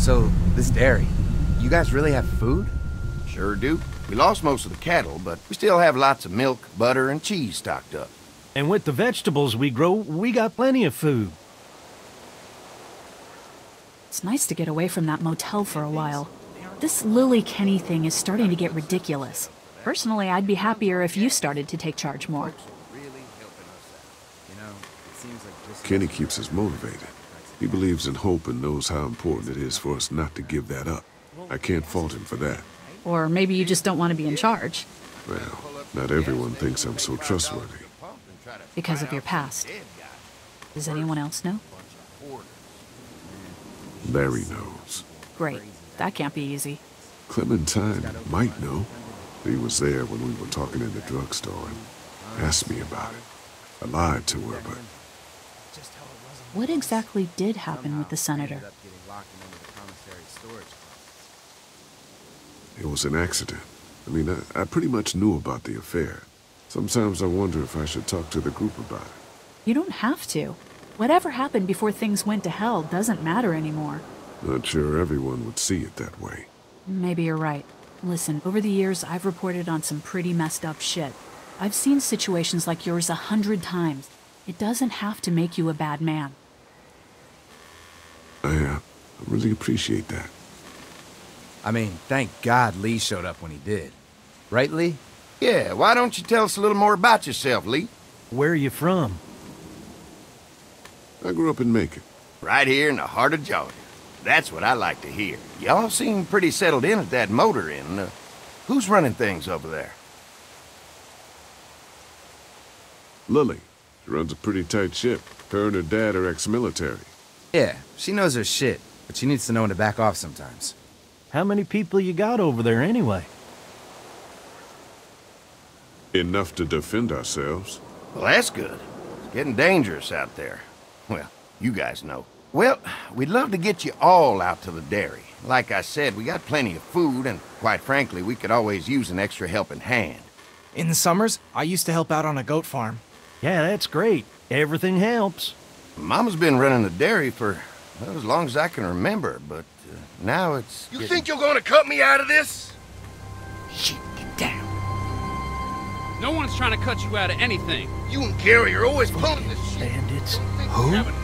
So, this dairy, you guys really have food? Sure do. We lost most of the cattle, but we still have lots of milk, butter, and cheese stocked up. And with the vegetables we grow, we got plenty of food. It's nice to get away from that motel for a while. This Lilly Kenny thing is starting to get ridiculous. Personally, I'd be happier if you started to take charge more. Kenny keeps us motivated. He believes in hope and knows how important it is for us not to give that up. I can't fault him for that. Or maybe you just don't want to be in charge Well, not everyone thinks I'm so trustworthy. because of your past. Does anyone else know? Larry knows. Great. That can't be easy. Clementine might know. He was there when we were talking in the drugstore and asked me about it. I lied to her, but What exactly did happen with the senator? it was an accident. I mean, I, I pretty much knew about the affair. Sometimes I wonder if I should talk to the group about it. You don't have to. Whatever happened before things went to hell doesn't matter anymore. Not sure everyone would see it that way. Maybe you're right. Listen, over the years, I've reported on some pretty messed up shit. I've seen situations like yours a hundred times. It doesn't have to make you a bad man. I, uh, I really appreciate that. I mean, thank God Lee showed up when he did. Right, Lee? Yeah, why don't you tell us a little more about yourself, Lee? Where are you from? I grew up in Macon. Right here in the heart of Georgia. That's what I like to hear. Y'all seem pretty settled in at that motor inn. Uh, who's running things over there? Lilly. She runs a pretty tight ship. Her and her dad are ex-military. Yeah, she knows her shit, but she needs to know when to back off sometimes. How many people you got over there anyway? Enough to defend ourselves. Well, that's good. It's getting dangerous out there. Well, you guys know. Well, we'd love to get you all out to the dairy. Like I said, we got plenty of food, and quite frankly, we could always use an extra helping hand. In the summers, I used to help out on a goat farm. Yeah, that's great. Everything helps. Mama's been running the dairy for well, as long as I can remember, but uh, now it's. You getting- think you're gonna cut me out of this? Shit, get down. No one's trying to cut you out of anything. You and Gary are always pulling this shit. Bandits. Who? you haven't.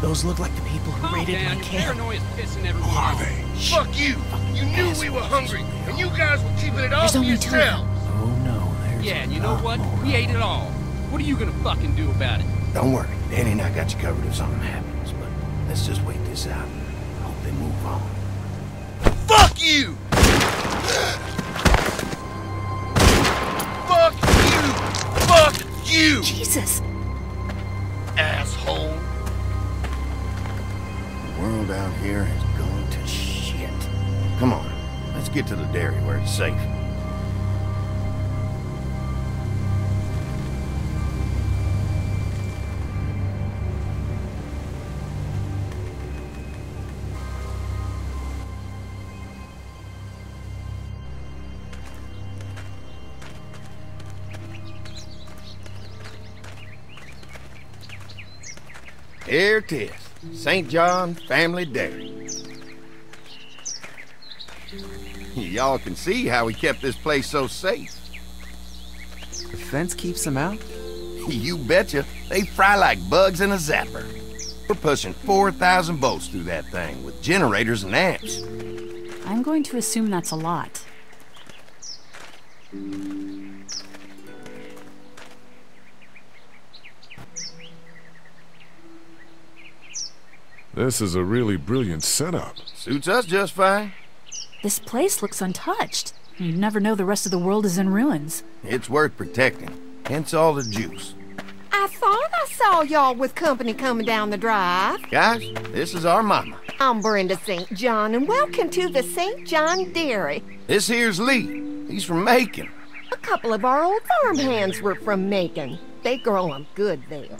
Those look like the people who Calm raided down, my camp. pissing everyone Who are they? Fuck you. You knew we were hungry, and you guys were keeping it all There's for only two of yourselves. Oh no, there's Yeah, and you know what? more. We ate it all. What are you gonna fucking do about it? Don't worry, Danny and I got you covered if something happens, but let's just wait this out. I Hope they move on. Fuck you! Fuck you! Fuck you! Jesus! Asshole! The world out here has gone to shit. Come on, let's get to the dairy where it's safe. Here it is. St. John Family Dairy. Y'all can see how we kept this place so safe. The fence keeps them out? You betcha. They fry like bugs in a zapper. We're pushing 4,000 volts through that thing with generators and amps. I'm going to assume that's a lot. This is a really brilliant setup. Suits us just fine. This place looks untouched. You'd never know the rest of the world is in ruins. It's worth protecting. Hence all the juice. I thought I saw y'all with company coming down the drive. Guys, this is our mama. I'm Brenda St. John, and welcome to the St. John Dairy. This here's Lee. He's from Macon. A couple of our old farm hands were from Macon. They grow 'em good there.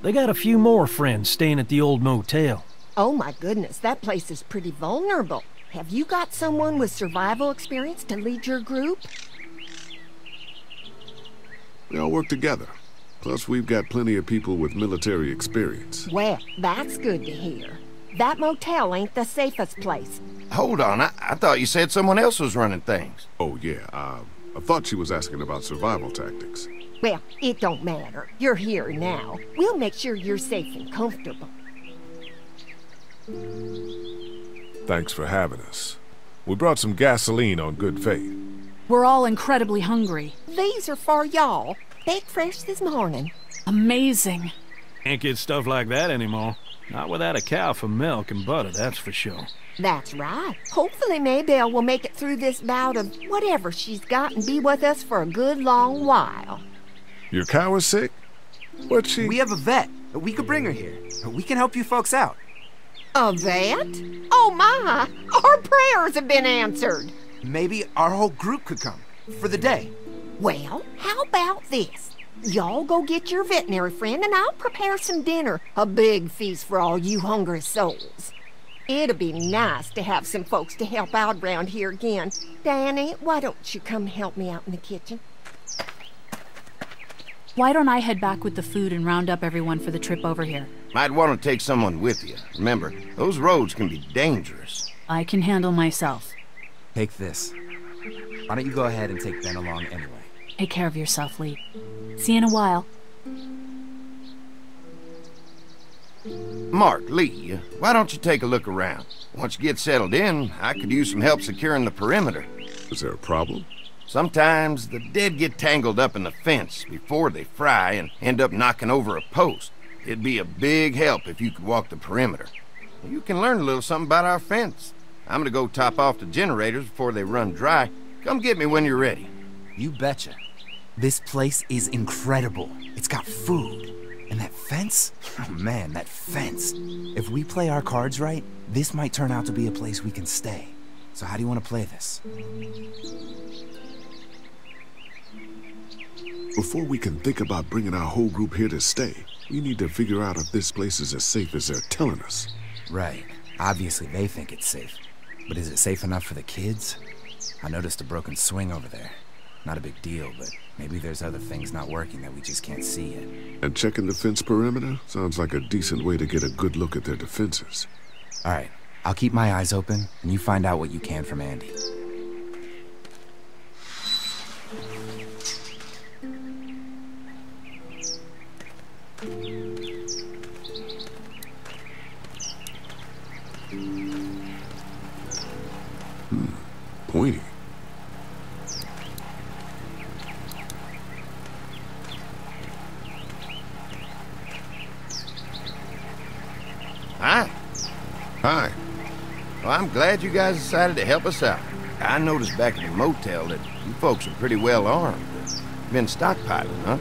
They got a few more friends staying at the old motel. Oh my goodness, that place is pretty vulnerable. Have you got someone with survival experience to lead your group? We all work together. Plus, we've got plenty of people with military experience. Well, that's good to hear. That motel ain't the safest place. Hold on, I, I thought you said someone else was running things. Oh, yeah, uh, I thought she was asking about survival tactics. Well, it don't matter. You're here now. We'll make sure you're safe and comfortable. Thanks for having us. We brought some gasoline on good faith. We're all incredibly hungry. These are for y'all. Baked fresh this morning. Amazing. Can't get stuff like that anymore. Not without a cow for milk and butter, that's for sure. That's right. Hopefully Maybelle will make it through this bout of whatever she's got and be with us for a good long while. Your cow is sick? What's she... We have a vet. We could bring her here. We can help you folks out. A vet? Oh my! Our prayers have been answered! Maybe our whole group could come. For the day. Well, how about this? Y'all go get your veterinary friend and I'll prepare some dinner. A big feast for all you hungry souls. It'd be nice to have some folks to help out around here again. Danny, why don't you come help me out in the kitchen? Why don't I head back with the food and round up everyone for the trip over here? Might want to take someone with you. Remember, those roads can be dangerous. I can handle myself. Take this. Why don't you go ahead and take Ben along anyway? Take care of yourself, Lee. See you in a while. Mark, Lee, why don't you take a look around? Once you get settled in, I could use some help securing the perimeter. Is there a problem? Sometimes the dead get tangled up in the fence before they fry and end up knocking over a post. It'd be a big help if you could walk the perimeter. You can learn a little something about our fence. I'm gonna go top off the generators before they run dry. Come get me when you're ready. You betcha. This place is incredible. It's got food. And that fence? Oh man, that fence. If we play our cards right, this might turn out to be a place we can stay. So how do you want to play this? Before we can think about bringing our whole group here to stay, we need to figure out if this place is as safe as they're telling us. Right. Obviously, they think it's safe. But is it safe enough for the kids? I noticed a broken swing over there. Not a big deal, but maybe there's other things not working that we just can't see yet. And checking the fence perimeter sounds like a decent way to get a good look at their defenses. All right. I'll keep my eyes open, and you find out what you can from Andy. Hmm. Pointy. Hi. Hi. Well, I'm glad you guys decided to help us out. I noticed back at the motel that you folks are pretty well armed. Been stockpiling, huh?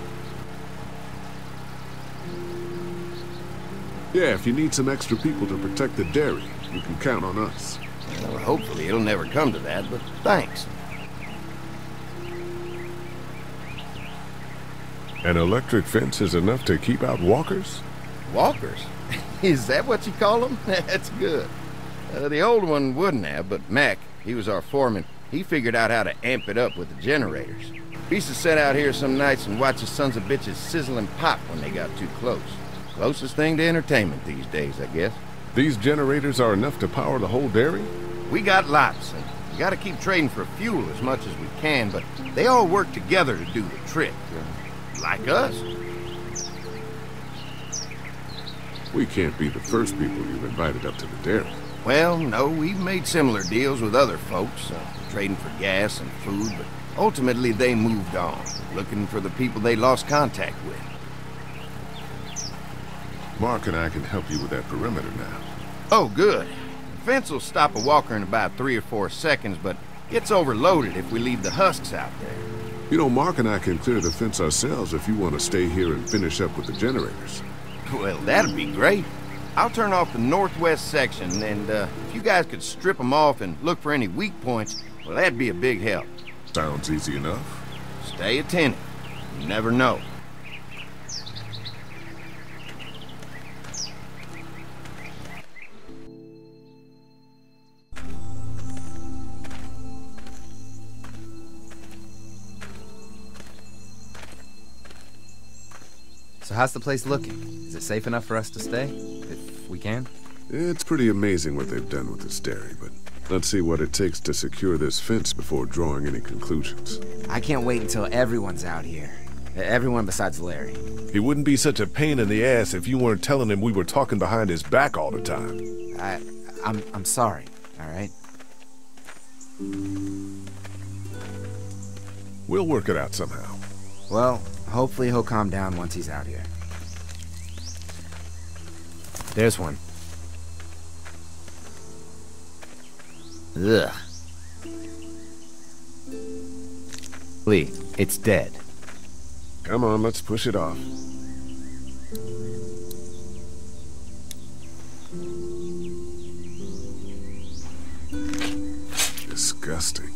Yeah, if you need some extra people to protect the dairy, you can count on us. Well, hopefully it'll never come to that, but thanks. An electric fence is enough to keep out walkers? Walkers? Is that what you call them? That's good. Uh, the old one wouldn't have, but Mac, he was our foreman, he figured out how to amp it up with the generators. We used to sit out here some nights and watch the sons of bitches sizzle and pop when they got too close. Closest thing to entertainment these days, I guess. These generators are enough to power the whole dairy? We got lots, and we gotta keep trading for fuel as much as we can, but they all work together to do the trick. Like us. We can't be the first people you've invited up to the dairy. Well, no, we've made similar deals with other folks, uh, trading for gas and food, but ultimately they moved on, looking for the people they lost contact with. Mark and I can help you with that perimeter now. Oh, good. The fence will stop a walker in about three or four seconds, but gets overloaded if we leave the husks out there. You know, Mark and I can clear the fence ourselves if you want to stay here and finish up with the generators. Well, that'd be great. I'll turn off the northwest section, and uh, if you guys could strip them off and look for any weak points, well, that'd be a big help. Sounds easy enough. Stay attentive. You never know. How's the place looking? Is it safe enough for us to stay? If we can? It's pretty amazing what they've done with this dairy, but let's see what it takes to secure this fence before drawing any conclusions. I can't wait until everyone's out here. Everyone besides Larry. He wouldn't be such a pain in the ass if you weren't telling him we were talking behind his back all the time. I, I'm, I'm sorry, all right? We'll work it out somehow. Well, hopefully he'll calm down once he's out here. There's one. Ugh. Lee, it's dead. Come on, let's push it off. Disgusting.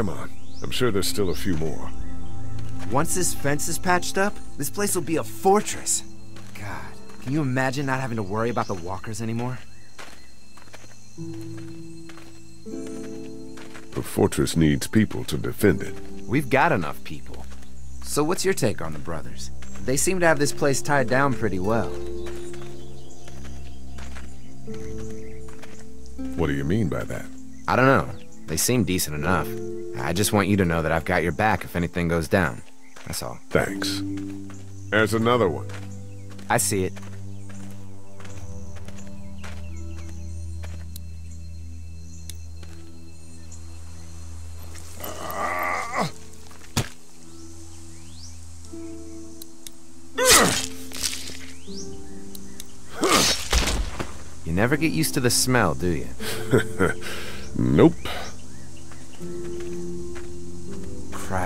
Come on. I'm sure there's still a few more. Once this fence is patched up, this place will be a fortress. God, can you imagine not having to worry about the walkers anymore? The fortress needs people to defend it. We've got enough people. So what's your take on the brothers? They seem to have this place tied down pretty well. What do you mean by that? I don't know. They seem decent enough. I just want you to know that I've got your back if anything goes down. That's all. Thanks. There's another one. I see it. You never get used to the smell, do you? nope.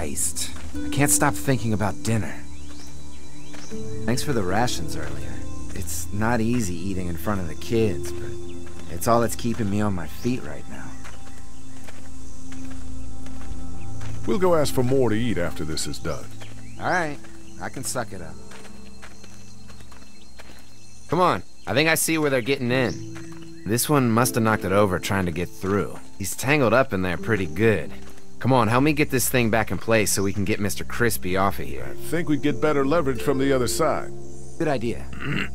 Christ. I can't stop thinking about dinner. Thanks for the rations earlier. It's not easy eating in front of the kids, but it's all that's keeping me on my feet right now. We'll go ask for more to eat after this is done. Alright, I can suck it up. Come on, I think I see where they're getting in. This one must have knocked it over trying to get through. He's tangled up in there pretty good. Come on, help me get this thing back in place so we can get Mr. Crispy off of here. I think we'd get better leverage from the other side. Good idea.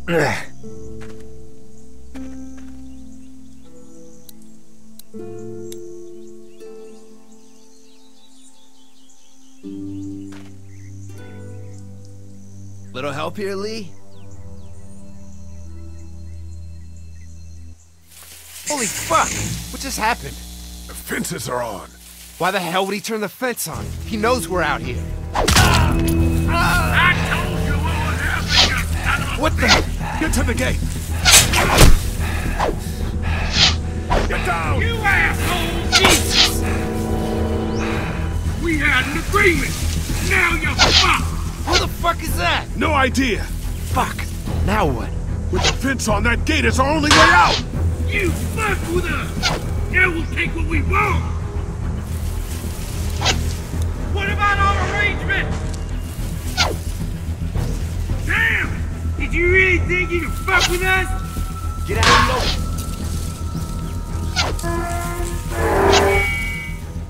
Little help here, Lee? Holy fuck! What just happened? The fences are on. Why the hell would he turn the fence on? He knows we're out here. I told you what would happen, you son What the? Get to the gate! Get down! You asshole! Jesus! We had an agreement. Now you're fucked. Who the fuck is that? No idea! Fuck. Now what? With the fence on that gate, it's our only way out! You fuck with us. Now we'll take what we want. About our arrangement? Damn! Did you really think you could fuck with us? Get out of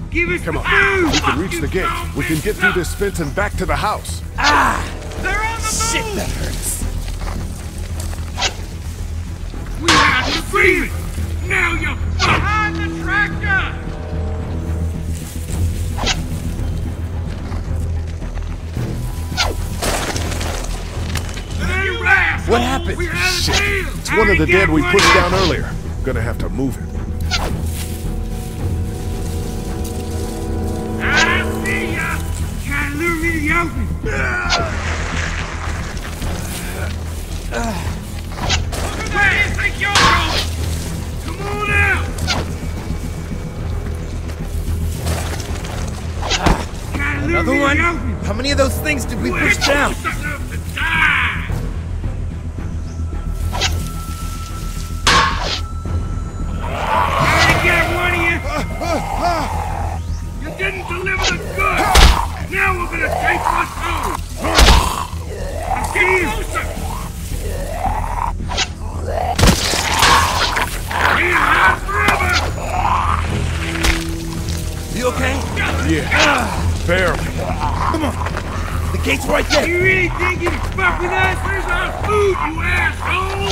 Give us Come on, food! we can reach the gate. son We can get through this fence and back to the house. Ah! They're on the Shit, move! that hurts. We had an agreement. Now you're. Behind the tractor! You! What happened? We had a Shit. It's one of the dead we pushed down earlier. Gonna have to move it. I see ya! Trying to lure me to the open. Where do you think you're going? Come on out! Trying to lure Another one? to the open. How many of those things did we push down? You okay? Yeah. Barely. Come on. The gate's right there. You really think you can fuck with us? Where's our food, you asshole?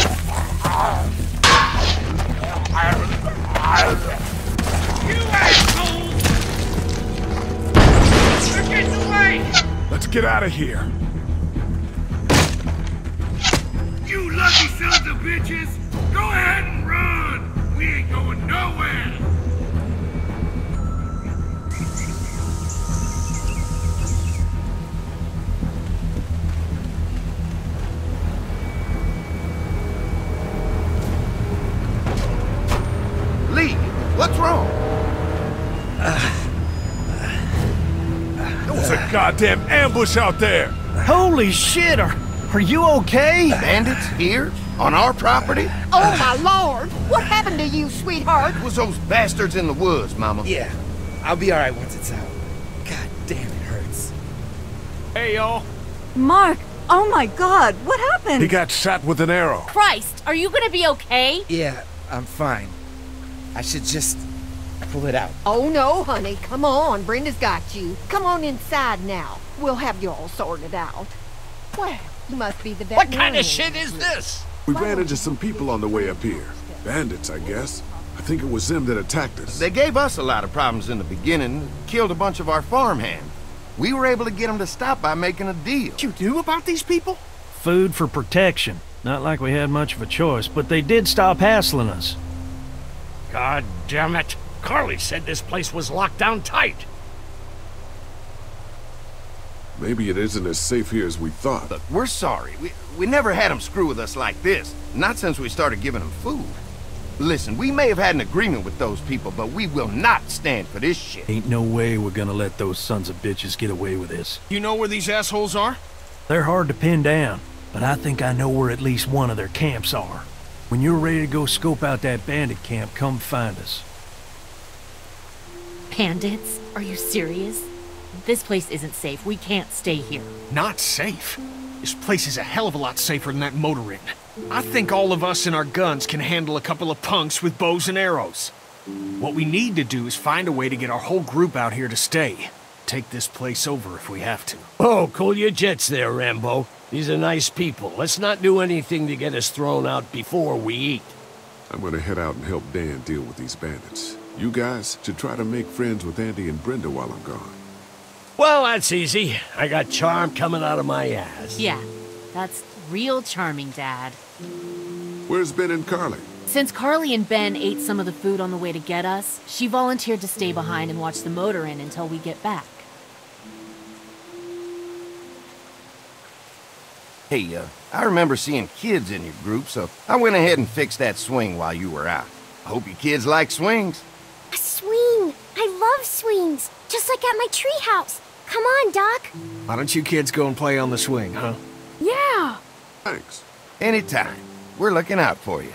You assholes! They're away! Let's get out of here. You lucky sons of bitches! Go ahead and run! We ain't going nowhere! What's wrong? There was a goddamn ambush out there. Holy shit, are, are you okay? Bandits here? On our property? Oh, my lord! What happened to you, sweetheart? It was those bastards in the woods, Mama. Yeah, I'll be alright once it's out. God damn, it hurts. Hey, y'all. Mark! Oh my god, what happened? He got shot with an arrow. Christ, are you gonna be okay? Yeah, I'm fine. I should just pull it out. Oh, no, honey. Come on. Brenda's got you. Come on inside now. We'll have you all sorted out. Well, you must be the best. What kind of shit is this? We ran into some people on the way up here. Bandits, I guess. I think it was them that attacked us. They gave us a lot of problems in the beginning, killed a bunch of our farmhands. We were able to get them to stop by making a deal. What you knew about these people? Food for protection. Not like we had much of a choice, but they did stop hassling us. God damn it. Carley said this place was locked down tight. Maybe it isn't as safe here as we thought. Look, we're sorry. We, we never had them screw with us like this. Not since we started giving them food. Listen, we may have had an agreement with those people, but we will not stand for this shit. Ain't no way we're gonna let those sons of bitches get away with this. You know where these assholes are? They're hard to pin down, but I think I know where at least one of their camps are. When you're ready to go scope out that bandit camp, come find us. Bandits? Are you serious? This place isn't safe. We can't stay here. Not safe. This place is a hell of a lot safer than that motor inn. I think all of us and our guns can handle a couple of punks with bows and arrows. What we need to do is find a way to get our whole group out here to stay. Take this place over if we have to. Oh, call your jets there, Rambo. These are nice people. Let's not do anything to get us thrown out before we eat. I'm gonna head out and help Dan deal with these bandits. You guys should try to make friends with Andy and Brenda while I'm gone. Well, that's easy. I got charm coming out of my ass. Yeah, that's real charming, Dad. Where's Ben and Carley? Since Carley and Ben ate some of the food on the way to get us, she volunteered to stay behind and watch the motor inn until we get back. Hey, uh, I remember seeing kids in your group, so I went ahead and fixed that swing while you were out. I hope you kids like swings. A swing! I love swings! Just like at my treehouse. Come on, Duck. Why don't you kids go and play on the swing, huh? Yeah! Thanks. Anytime. We're looking out for you.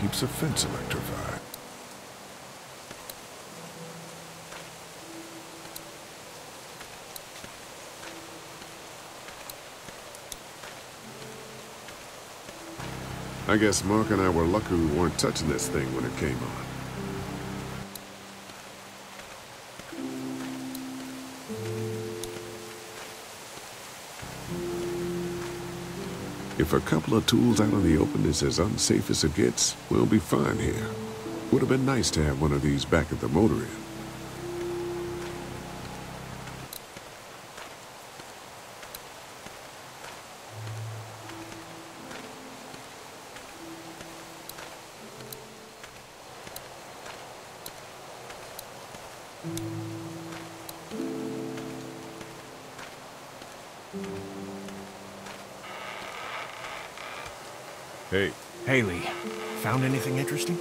Keeps a fence electrified. I guess Mark and I were lucky we weren't touching this thing when it came on. If a couple of tools out in the open is as unsafe as it gets, we'll be fine here. Would have been nice to have one of these back at the motor inn. Found anything interesting?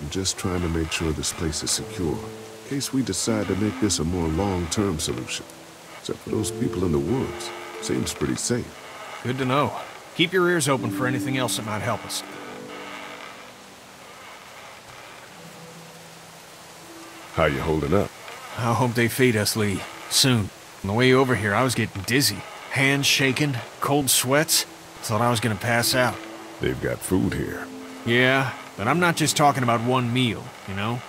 I'm just trying to make sure this place is secure, in case we decide to make this a more long-term solution. Except for those people in the woods. Seems pretty safe. Good to know. Keep your ears open for anything else that might help us. How you holding up? I hope they feed us, Lee. Soon. On the way over here, I was getting dizzy. Hands shaking, cold sweats. Thought I was gonna pass out. They've got food here. Yeah, but I'm not just talking about one meal, you know?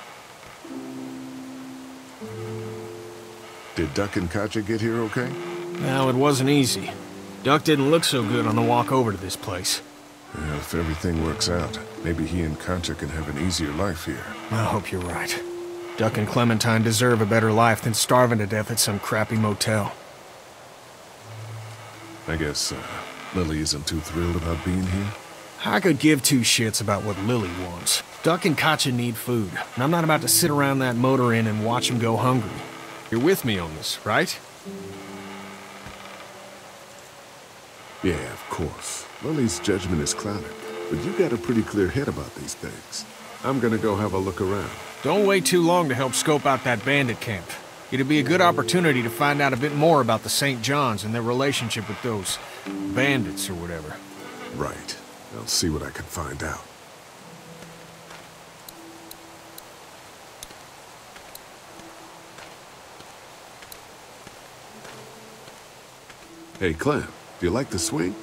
Did Duck and Katjaa get here okay? No, it wasn't easy. Duck didn't look so good on the walk over to this place. Well, if everything works out, maybe he and Katjaa can have an easier life here. I hope you're right. Duck and Clementine deserve a better life than starving to death at some crappy motel. I guess, uh, Lilly isn't too thrilled about being here? I could give two shits about what Lilly wants. Duck and Katjaa need food, and I'm not about to sit around that motor inn and watch them go hungry. You're with me on this, right? Yeah, of course. Lilly's judgment is clouded, but you got a pretty clear head about these things. I'm gonna go have a look around. Don't wait too long to help scope out that bandit camp. It'd be a good opportunity to find out a bit more about the St. John's and their relationship with those bandits or whatever. Right. I'll see what I can find out. Hey, Clem, do you like the swing?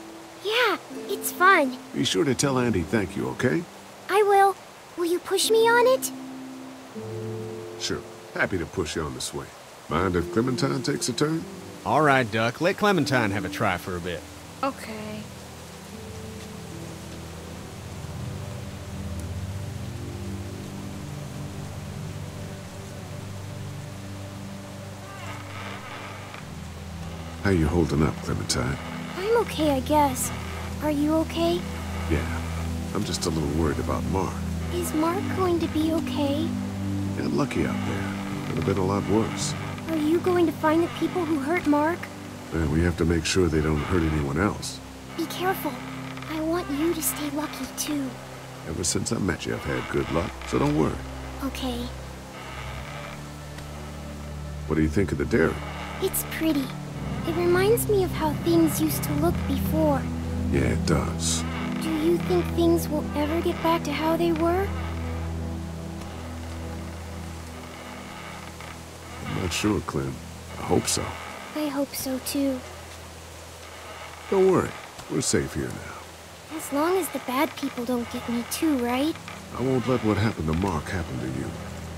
Yeah, it's fun. Be sure to tell Andy thank you, okay? I will. Will you push me on it? Sure. Happy to push you on the swing. Mind if Clementine takes a turn? All right, Duck. Let Clementine have a try for a bit. Okay. How you holding up, Clementine? I'm okay, I guess. Are you okay? Yeah. I'm just a little worried about Mark. Is Mark going to be okay? Got lucky out there. Could have been a lot worse. Are you going to find the people who hurt Mark? And we have to make sure they don't hurt anyone else. Be careful. I want you to stay lucky, too. Ever since I met you, I've had good luck, so don't worry. Okay. What do you think of the dairy? It's pretty. It reminds me of how things used to look before. Yeah, it does. Do you think things will ever get back to how they were? I'm not sure, Clem. I hope so. I hope so, too. Don't worry. We're safe here now. As long as the bad people don't get me too, right? I won't let what happened to Mark happen to you.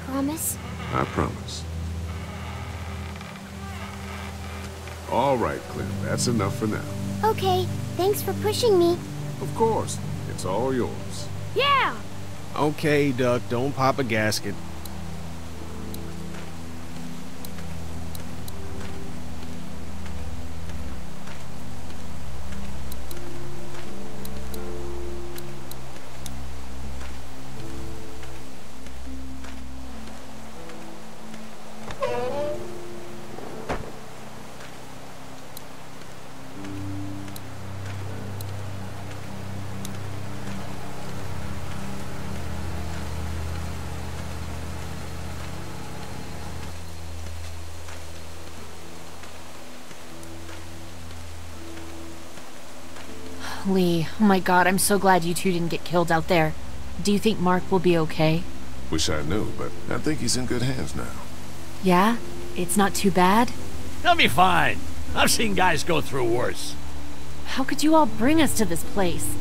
Promise? I promise. All right, Clem. That's enough for now. Okay, thanks for pushing me. Of course. It's all yours. Yeah! Okay, Duck, don't pop a gasket. Lee, oh my god, I'm so glad you two didn't get killed out there. Do you think Mark will be okay? Wish I knew, but I think he's in good hands now. Yeah? It's not too bad? He'll be fine. I've seen guys go through worse. How could you all bring us to this place?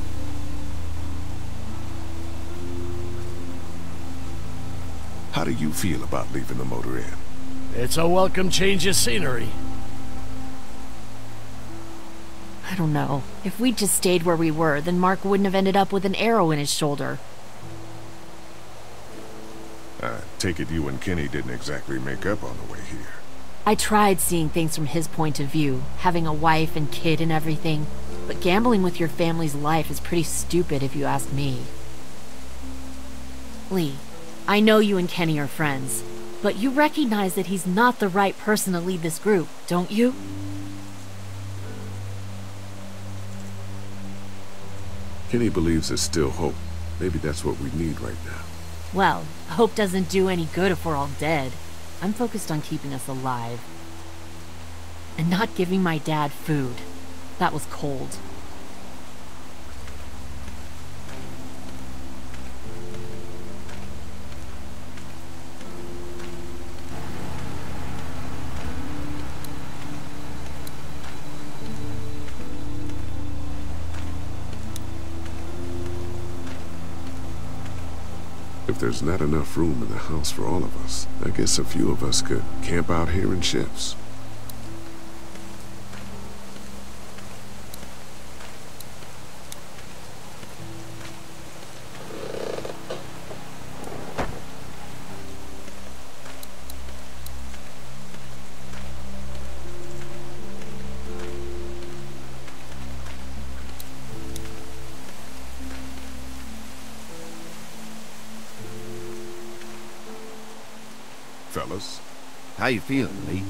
How do you feel about leaving the motor inn? It's a welcome change of scenery. I don't know. If we'd just stayed where we were, then Mark wouldn't have ended up with an arrow in his shoulder. I take it you and Kenny didn't exactly make up on the way here. I tried seeing things from his point of view, having a wife and kid and everything, but gambling with your family's life is pretty stupid if you ask me. Lee, I know you and Kenny are friends, but you recognize that he's not the right person to lead this group, don't you? Kenny believes there's still hope. Maybe that's what we need right now. Well, hope doesn't do any good if we're all dead. I'm focused on keeping us alive. And not giving my dad food. That was cold. There's not enough room in the house for all of us, I guess a few of us could camp out here in shifts. How you feeling, Lee?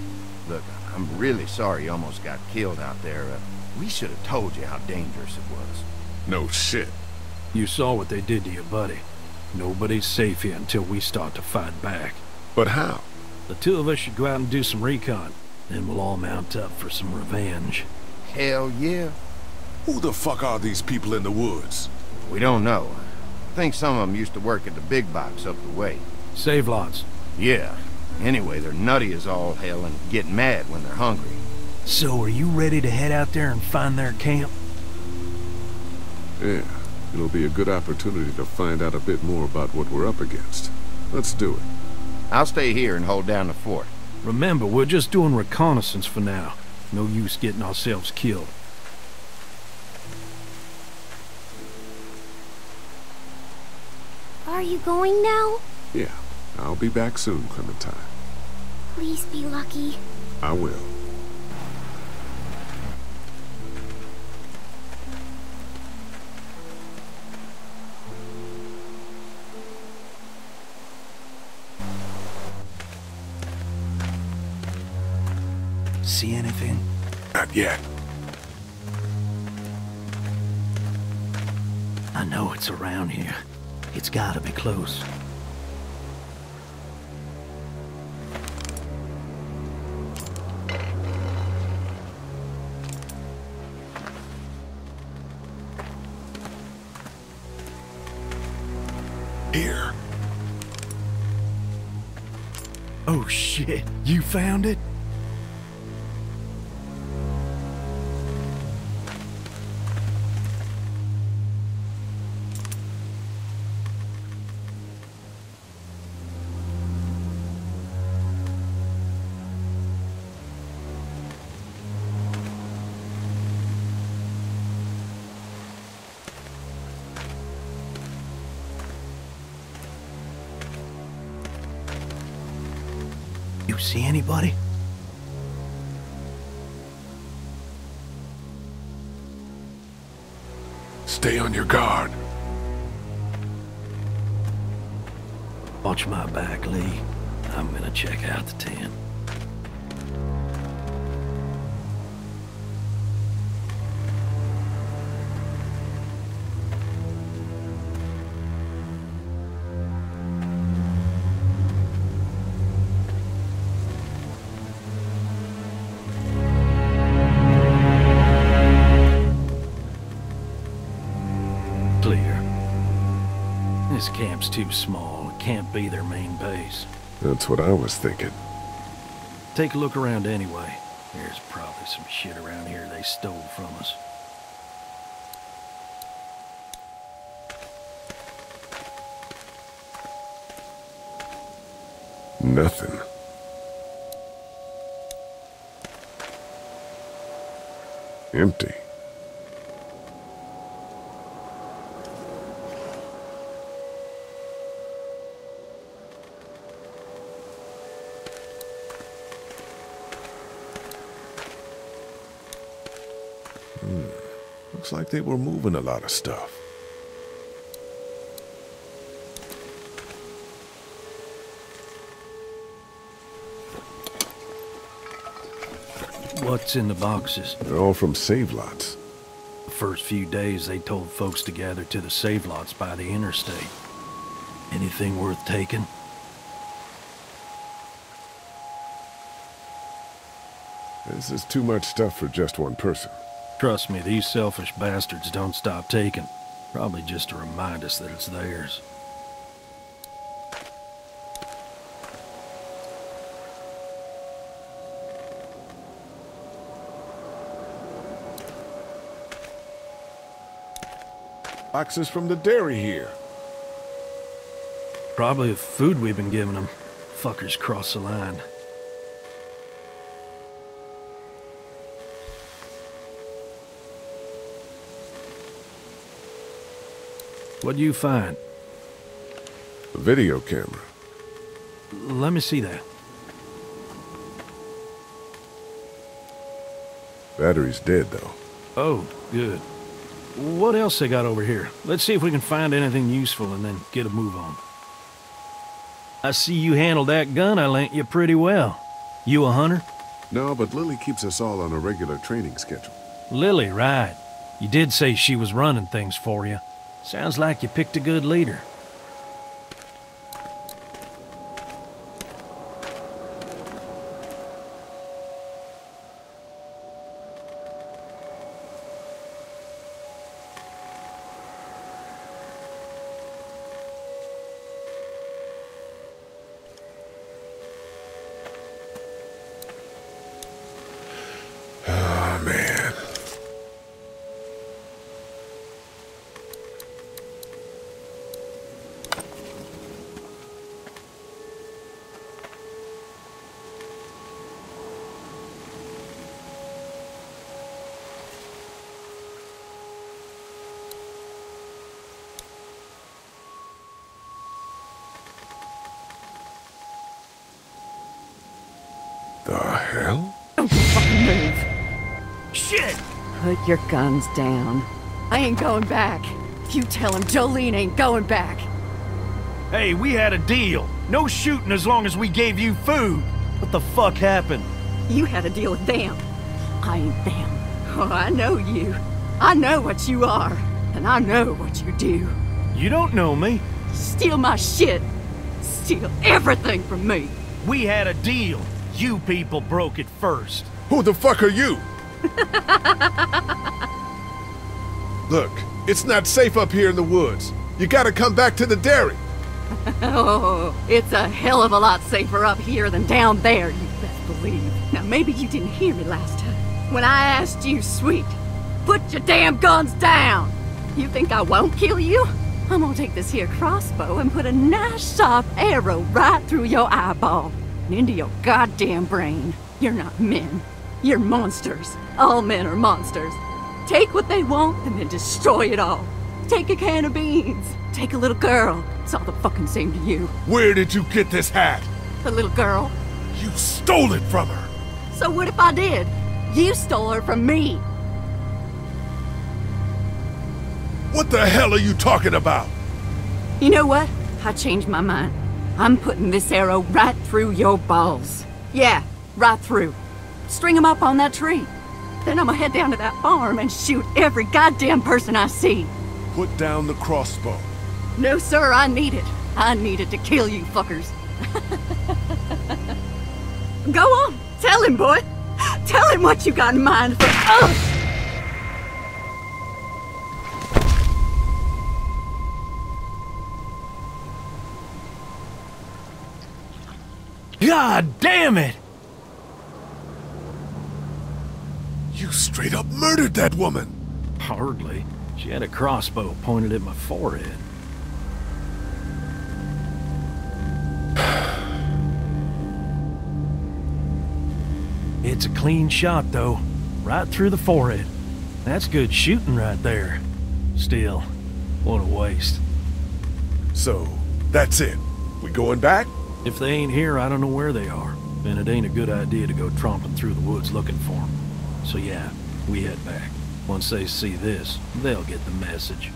Look, I'm really sorry you almost got killed out there. Uh, we should have told you how dangerous it was. no shit. You saw what they did to your buddy. Nobody's safe here until we start to fight back. But how? The two of us should go out and do some recon. Then we'll all mount up for some revenge. Hell yeah. Who the fuck are these people in the woods? We don't know. I think some of them used to work at the big box up the way. Save lots. Yeah. Anyway, they're nutty as all hell and get mad when they're hungry. So are you ready to head out there and find their camp? Yeah, it'll be a good opportunity to find out a bit more about what we're up against. Let's do it. I'll stay here and hold down the fort. Remember, we're just doing reconnaissance for now. No use getting ourselves killed. Are you going now? Yeah, I'll be back soon, Clementine. Please be lucky. I will. See anything? Not yet. I know it's around here. It's gotta be close. Oh shit, you found it? Watch my back, Lee. I'm gonna check out the tent. Clear. This camp's too small. Can't be their main base. That's what I was thinking. Take a look around anyway. There's probably some shit around here they stole from us. Nothing. Empty. Like they were moving a lot of stuff. What's in the boxes? They're all from save lots. The first few days, they told folks to gather to the save lots by the interstate. Anything worth taking? This is too much stuff for just one person. Trust me, these selfish bastards don't stop taking. Probably just to remind us that it's theirs. Boxes from the dairy here. Probably the food we've been giving them. Fuckers cross the line. What'd you find? A video camera. Let me see that. Battery's dead, though. Oh, good. What else they got over here? Let's see if we can find anything useful and then get a move on. I see you handled that gun I lent you pretty well. You a hunter? No, but Lilly keeps us all on a regular training schedule. Lilly, right. You did say she was running things for you. Sounds like you picked a good leader. Your guns down. I ain't going back. You tell him Jolene ain't going back. Hey, we had a deal. No shooting as long as we gave you food. What the fuck happened? You had a deal with them. I ain't them. Oh, I know you. I know what you are. And I know what you do. You don't know me. Steal my shit. Steal everything from me. We had a deal. You people broke it first. Who the fuck are you? Look, it's not safe up here in the woods. You gotta come back to the dairy. Oh, it's a hell of a lot safer up here than down there, you best believe. Now, maybe you didn't hear me last time. When I asked you, sweet, put your damn guns down. You think I won't kill you? I'm gonna take this here crossbow and put a nice sharp arrow right through your eyeball and into your goddamn brain. You're not men. You're monsters. All men are monsters. Take what they want and then destroy it all. Take a can of beans. Take a little girl. It's all the fucking same to you. Where did you get this hat? The little girl. You stole it from her. So what if I did? You stole her from me. What the hell are you talking about? You know what? I changed my mind. I'm putting this arrow right through your balls. Yeah, right through. String 'em up on that tree. Then I'm gonna head down to that farm and shoot every goddamn person I see. Put down the crossbow. No, sir, I need it. I need it to kill you fuckers. Go on, tell him, boy. Tell him what you got in mind for us. God damn it! Straight up murdered that woman. Hardly. She had a crossbow pointed at my forehead. It's a clean shot, though. Right through the forehead. That's good shooting right there. Still, what a waste. So, that's it. We going back? If they ain't here, I don't know where they are. And it ain't a good idea to go tromping through the woods looking for them. So yeah, we head back. Once they see this, they'll get the message.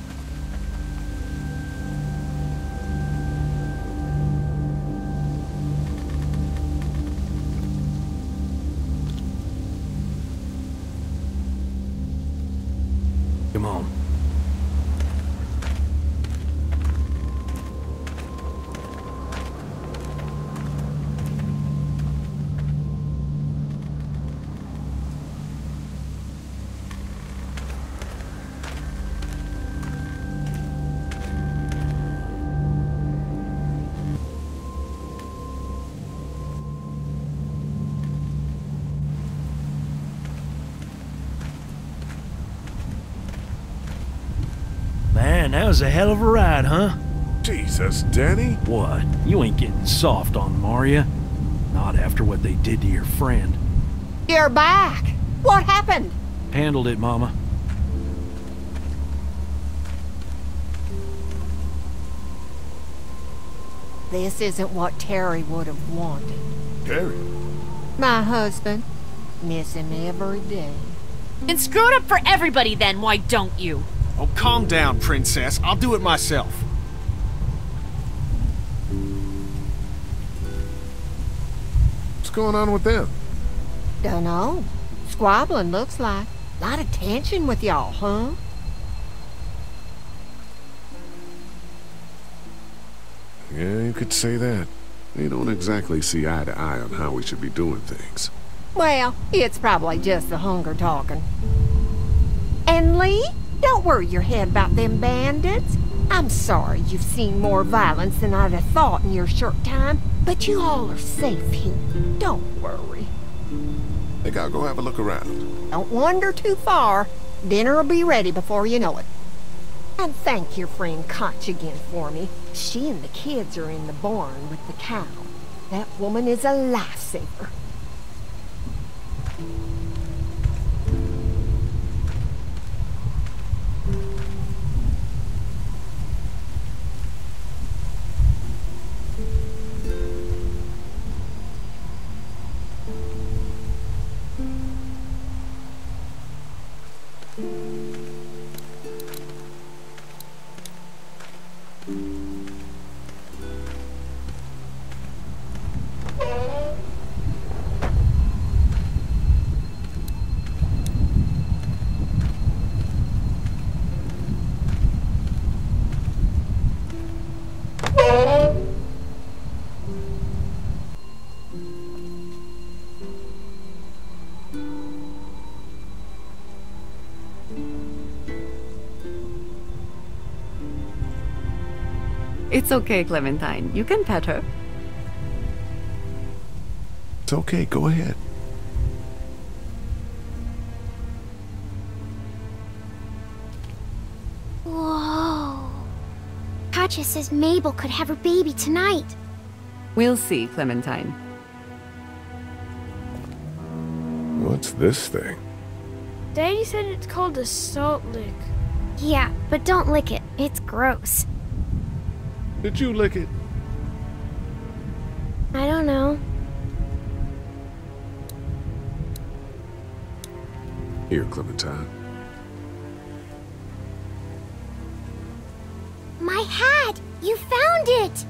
Was a hell of a ride, huh? Jesus, Danny. What? You ain't getting soft on Maria. Not after what they did to your friend. You're back. What happened? Handled it, Mama. This isn't what Terry would have wanted. Terry? My husband. Miss him every day. And screw it up for everybody then, why don't you? Oh, calm down, princess. I'll do it myself. What's going on with them? Dunno. Squabbling looks like. A lot of tension with y'all, huh? Yeah, you could say that. They don't exactly see eye to eye on how we should be doing things. Well, it's probably just the hunger talking. And Lee, don't worry your head about them bandits. I'm sorry you've seen more violence than I'd have thought in your short time, but you all are safe here. Don't worry. Think I'll go have a look around. Don't wander too far. Dinner'll be ready before you know it. And thank your friend Koch again for me. She and the kids are in the barn with the cow. That woman is a lifesaver. It's okay, Clementine. You can pet her. It's okay, go ahead. Whoa. Katjaa says Mabel could have her baby tonight. We'll see, Clementine. What's this thing? Daddy said it's called a salt lick. Yeah, but don't lick it. It's gross. Did you lick it? I don't know. Here, Clementine. My hat! You found it!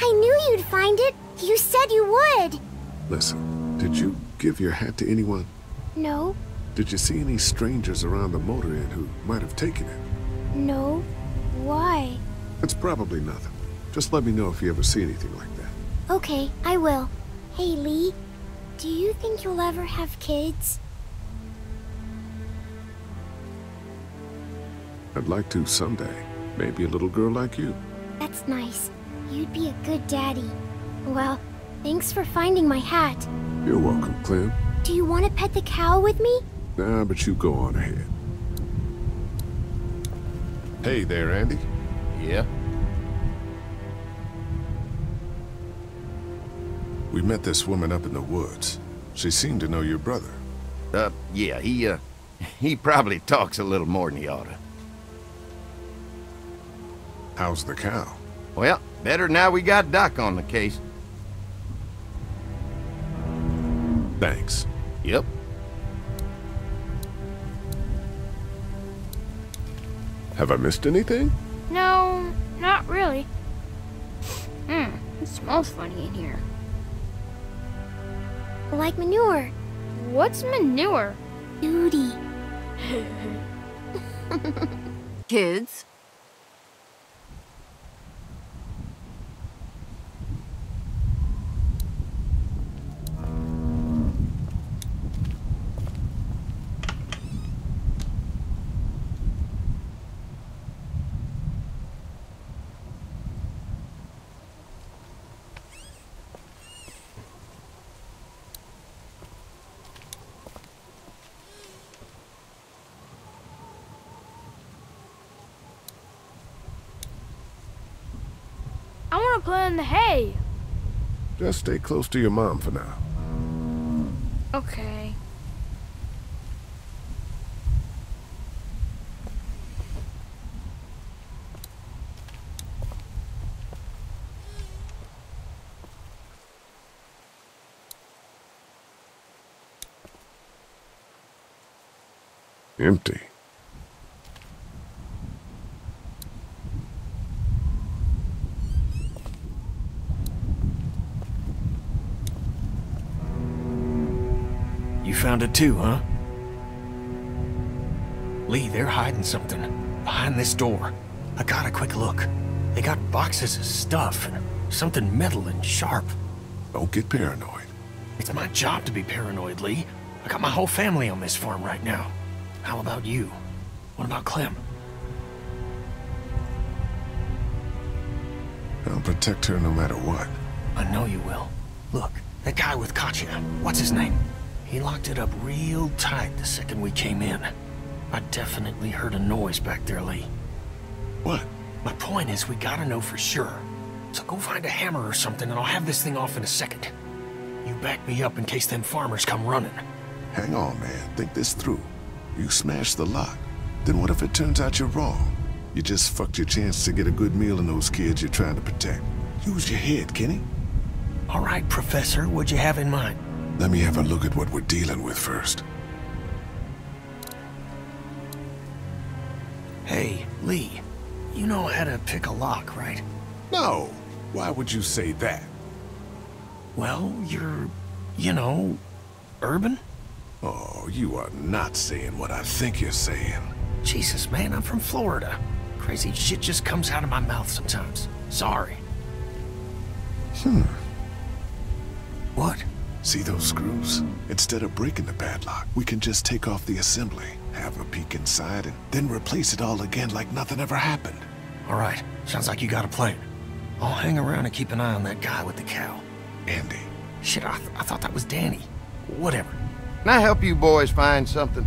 I knew you'd find it. You said you would. Listen, did you give your hat to anyone? No, Did you see any strangers around the motor inn who might have taken it? no. Why? It's probably nothing. Just let me know if you ever see anything like that. Okay, I will. Hey, Lee. Do you think you'll ever have kids? I'd like to someday. Maybe a little girl like you. That's nice. You'd be a good daddy. Well, thanks for finding my hat. You're welcome, Clem. Do you want to pet the cow with me? Nah, but you go on ahead. Hey there, Andy. Yeah? We met this woman up in the woods. She seemed to know your brother. Uh, yeah, he, uh, he probably talks a little more than he oughta. How's the cow? Well, better now we got Doc on the case. Thanks. Yep. Have I missed anything? No, not really. Hmm, it smells funny in here. Like manure. What's manure? Duty. Kids, in the hay. Just stay close to your mom for now. Okay. Empty. You found it too, huh? Lee, they're hiding something. Behind this door. I got a quick look. They got boxes of stuff. and Something metal and sharp. Don't get paranoid. It's my job to be paranoid, Lee. I got my whole family on this farm right now. How about you? What about Clem? I'll protect her no matter what. I know you will. Look, that guy with Katjaa, what's his name? He locked it up real tight the second we came in. I definitely heard a noise back there, Lee. What? My point is, we gotta know for sure. So go find a hammer or something, and I'll have this thing off in a second. You back me up in case them farmers come running. Hang on, man. Think this through. You smash the lock. Then what if it turns out you're wrong? You just fucked your chance to get a good meal in those kids you're trying to protect. Use your head, Kenny. All right, Professor, what'd you have in mind? Let me have a look at what we're dealing with first. Hey, Lee, you know how to pick a lock, right? No. Why would you say that? Well, you're, you know, urban? Oh, you are not saying what I think you're saying. Jesus, man, I'm from Florida. Crazy shit just comes out of my mouth sometimes. Sorry. Hmm. What? See those screws? Instead of breaking the padlock, we can just take off the assembly, have a peek inside, and then replace it all again like nothing ever happened. All right, sounds like you got a plan. I'll hang around and keep an eye on that guy with the cow. Andy. Shit, I, th I thought that was Danny. Whatever. Can I help you boys find something?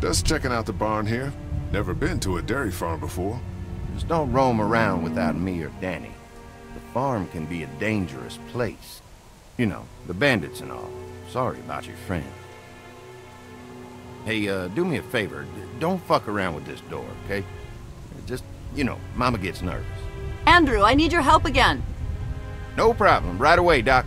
Just checking out the barn here. Never been to a dairy farm before. Just don't roam around without me or Danny. The farm can be a dangerous place. You know, the bandits and all. Sorry about your friend. Hey, uh, do me a favor. Don't fuck around with this door, okay? Just, you know, Mama gets nervous. Andrew, I need your help again. No problem. Right away, Doc.